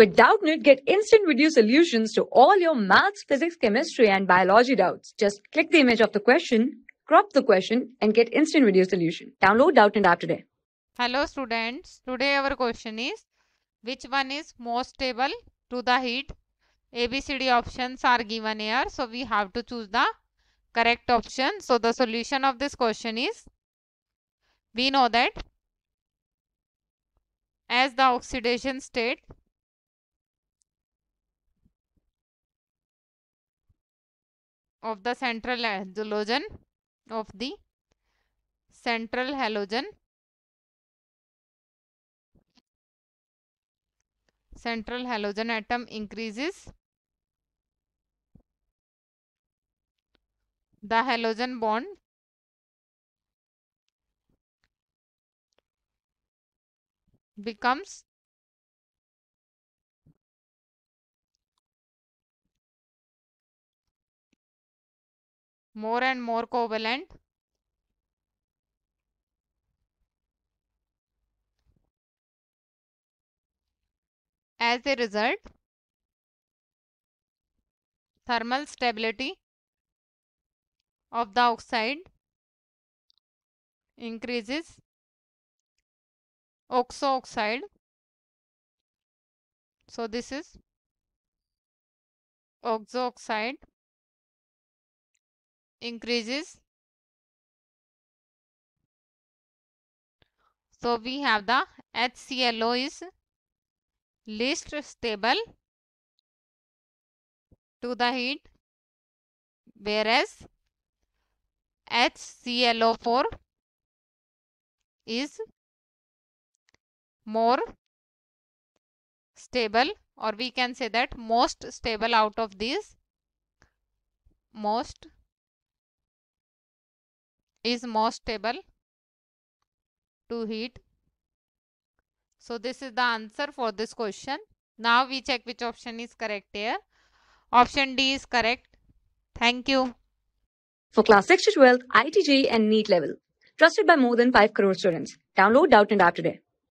With Doubtnut, get instant video solutions to all your maths, physics, chemistry, and biology doubts. Just click the image of the question, crop the question, and get instant video solution. Download Doubtnut app today. Hello students, today our question is which one is most stable to the heat? ABCD options are given here. So we have to choose the correct option. So the solution of this question is we know that as the oxidation state of the central halogen of the central halogen. Central halogen atom increases the halogen bond. Becomes more and more covalent. As a result thermal stability of the oxide increases oxo acid so this is oxo acid increases. So we have the HClO is least stable to the heat whereas HClO4 is more stable or we can say that most stable out of these most is most stable to heat. So this is the answer for this question. Now we check which option is correct here. Option D is correct. Thank you. For class 6 to 12, IIT JEE and NEET level. Trusted by more than 5 crore students. Download Doubtnut app today.